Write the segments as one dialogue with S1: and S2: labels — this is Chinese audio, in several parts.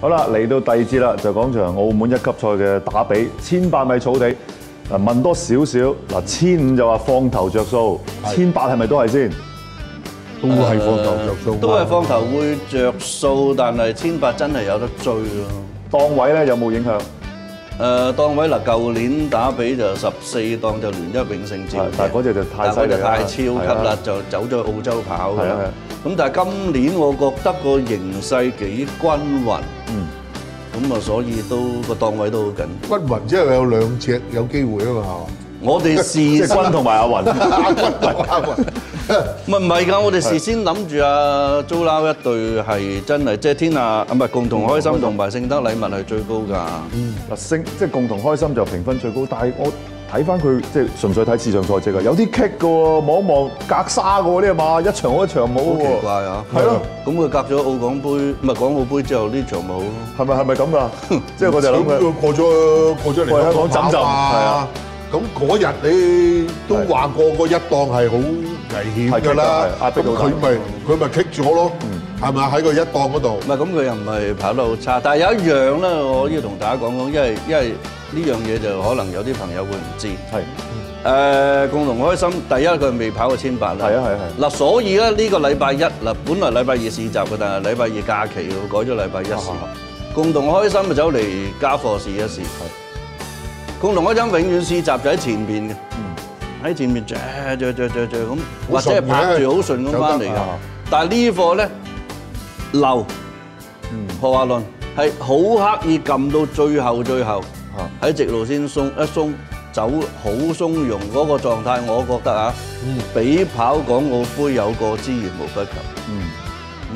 S1: 好啦，嚟到第二節啦，就講場澳門一級賽嘅打比，千八米草地。嗱，問多少少嗱，千五就話放頭着數，千八係咪都係先？
S2: 都係放頭着數，
S3: 都係放頭會着數，但係千八真係有得追咯。
S1: 檔位咧有冇影響？
S3: 誒檔位嗱，舊年打比就十四檔就聯一永勝戰嘅，
S1: 但係嗰隻就太犀利啦
S3: 嗰隻太超級啦就走咗去澳洲跑。咁但係今年我覺得個形勢幾均勻，
S1: 嗯，
S3: 咁啊所以都個檔位都好緊。
S2: 骨雲即係有兩隻有機會啊嘛，
S3: 我哋
S1: 即
S3: 事
S1: 係君同埋阿雲。
S2: 阿均同阿雲，
S3: 唔係唔係㗎，我哋事先諗住阿租撈一對係真係即係天下啊唔係共同開心同埋聖德禮物係最高㗎。
S1: 嗱，升即係共同開心就評分最高，但係我睇翻佢即係純粹睇市場賽績啊，有啲棘嘅喎，望一望隔沙嘅喎呢馬，一場好一場冇
S3: 好
S1: 喎。
S3: 奇怪啊！
S1: 係咯，
S3: 咁佢隔咗澳港杯，唔係港澳杯之後呢場咪好咯。
S1: 係咪係咪咁㗎？即係我就諗佢
S2: 咁過咗過咗嚟
S1: 香港
S2: 跑
S1: 浸浸係啊。
S2: 咁嗰日你都話過嗰一檔係好危險㗎啦咁佢咪佢咪棘咗咯，係咪喺個一檔嗰度？
S3: 唔係咁，佢又唔係跑得好差，但係有一樣咧，我要同大家講講，因為因為呢樣嘢就可能有啲朋友會唔知。
S1: 係
S3: 誒、共同開心，第一佢未跑過千八啦。
S1: 係啊係
S3: 嗱，所以咧呢個禮拜一嗱，本來禮拜二試集嘅，但係禮拜二假期喎，改咗禮拜一試。共同開心就走嚟加貨試一試。共同開心永遠試集就喺前邊嘅，喺前面嚼嚼嚼嚼嚼咁，或者拍住好順咁翻嚟嘅
S2: 走得啊。
S3: 但係呢貨咧漏，何華倫係好刻意撳到最後最後，喺直路先鬆一鬆走好鬆容嗰個狀態，我覺得啊，比跑港澳杯有個之而無不及。
S1: 嗯，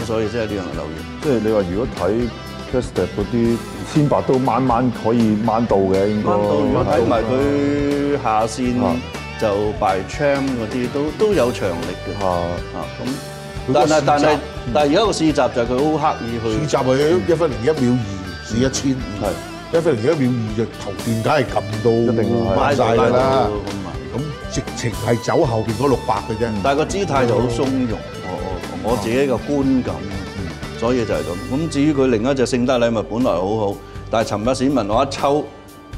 S3: 咁所以即係呢樣留意。
S1: 即係你話如果睇 Test 嗰啲千百都掹掹可以掹到嘅，應該。
S3: 啱到，如果睇埋佢下線
S1: 啊
S3: 就敗 champ 嗰啲都都有長力嘅。
S1: 嚇
S3: 啊咁，但係但係但係而家個試集就係佢好刻意
S2: 試
S3: 去。
S2: 集係一分零一秒二試一千，
S1: 係
S2: 一分零一秒二就頭電梗係撳到
S1: 一定
S2: 買晒㗎啦。
S3: 咁啊！
S2: 咁直情係走後邊嗰六百嘅啫。
S3: 但係個姿態就好鬆容，我我我自己嘅觀感，所以就係咁。咁至於佢另一隻聖德禮物本來好好，但係尋日市民我一抽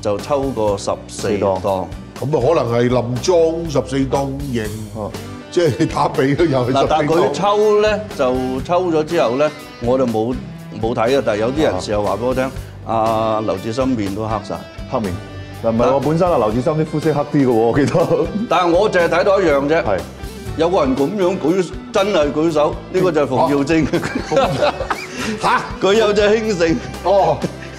S3: 就抽個十四
S1: 檔
S3: 檔。
S2: 咁啊，可能係林莊十四檔贏
S1: 哦，
S2: 即係打比都有十四
S3: 嗱，但係佢。抽咧就抽咗之後咧，我就冇冇睇啊。但係有啲人士又話俾我聽，阿劉志深面都黑晒。
S1: 黑面。嗱唔係我本身啊，劉志深啲膚色黑啲嘅喎，我記得。
S3: 但係我淨係睇到一樣啫，
S1: 係
S3: 有個人咁樣舉，真係舉手，呢個就係馮耀正。
S2: 嚇
S3: 佢有隻興盛。
S2: 哦，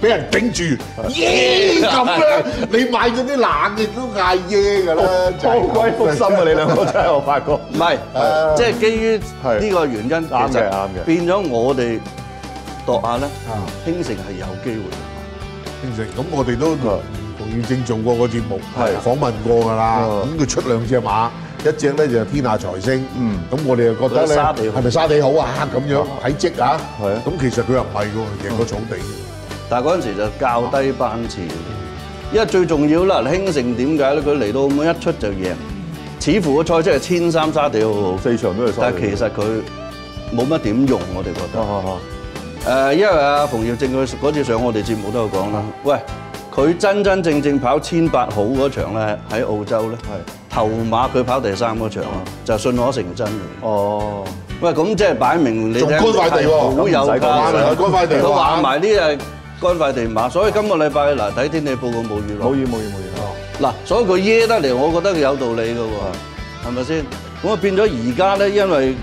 S2: 俾人頂住，耶咁啦！你買咗啲冷嘅都嗌耶㗎啦，
S1: 好鬼福心啊！你兩個真係我發覺。
S3: 唔係，即係基於呢個原因，
S1: 啱嘅
S3: 其實
S1: 啱嘅
S3: 變咗我哋度下咧
S2: 啊，
S3: 興盛係有機會。
S2: 興盛，咁我哋都同馮耀正做過個節目，
S1: 係
S2: 訪問過㗎啦。
S1: 啊
S2: 咁佢出兩隻馬，一隻咧就係天下財星，
S1: 嗯
S2: 咁我哋又覺得咧
S3: 沙地好
S2: 係咪沙地好啊？咁樣喺積啊，咁其實佢又唔係喎，贏過草地。
S3: 但係嗰陣時就較低班次，因為最重要啦，興盛點解咧？佢嚟到澳門一出就贏，似乎個賽績係千三沙地好好，
S1: 四場都係
S3: 但係其實佢冇乜點用，我哋覺得。誒，因為阿馮耀正佢嗰次上我哋節目都有講啦。喂，佢真真正正跑千八好嗰場咧，喺澳洲咧，
S1: 係。
S3: 頭馬佢跑第三嗰場啊，就信可成真嘅。
S1: 哦，
S3: 喂，咁即係擺明你
S2: 仲乾塊地喎。
S3: 好有
S1: 咁唔使講
S3: 價
S1: 啦
S2: 乾塊地
S3: 佢話埋啲係乾塊地馬，所以今個禮拜嗱睇天氣報告冇雨落。
S1: 冇雨冇雨冇嘢。
S3: 嗱，所以佢耶得嚟，我覺得佢有道理嘅喎，係咪先？咁啊變咗而家咧，因為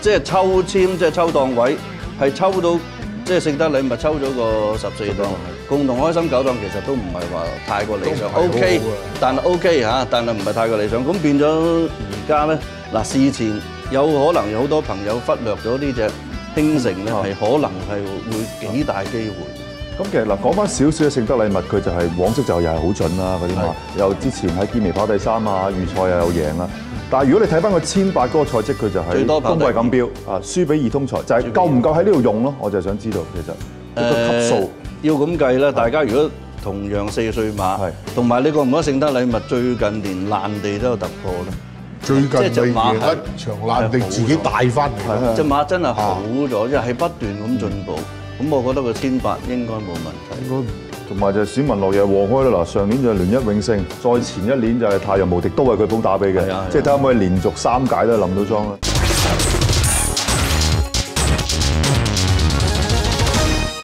S3: 即係抽籤，即係抽檔位，係抽到即係聖德禮物抽咗個十四檔，共同開心九檔，其實都唔係話太過理想
S2: 都唔係好好
S3: ，OK，
S2: 啊
S3: 但係 OK 嚇，但係唔係太過理想。咁變咗而家咧，嗱事前有可能有好多朋友忽略咗呢只興盛咧，係可能係會幾大機會。
S1: 咁其實嗱，講翻少少嘅聖德禮物，佢就係往績就又係好準啦，嗰啲嘛又之前喺堅尼跑第三啊，預賽又有贏啦。但係如果你睇翻個千八嗰個賽績，佢就係
S3: 最多跑
S1: 冬季錦標啊，輸俾二通才，就係夠唔夠喺呢度用咯？我就係想知道其實一個級數。
S3: 要咁計啦，大家如果同樣四歲馬
S1: 係，
S3: 同埋你覺唔覺得聖德禮物最近連爛地都有突破咧？
S2: 最近
S3: 即係隻馬係
S2: 贏一場爛地自己帶翻嚟啦。
S3: 只馬真係好咗，即係不斷咁進步。咁我覺得個千八應該冇問題。
S1: 同埋就係選文落嘢黃開啦，嗱上年就係聯一永勝，再前一年就係太陽無敵，都係佢捧打比嘅即係睇下可唔可以連續三屆都係冧到莊啦。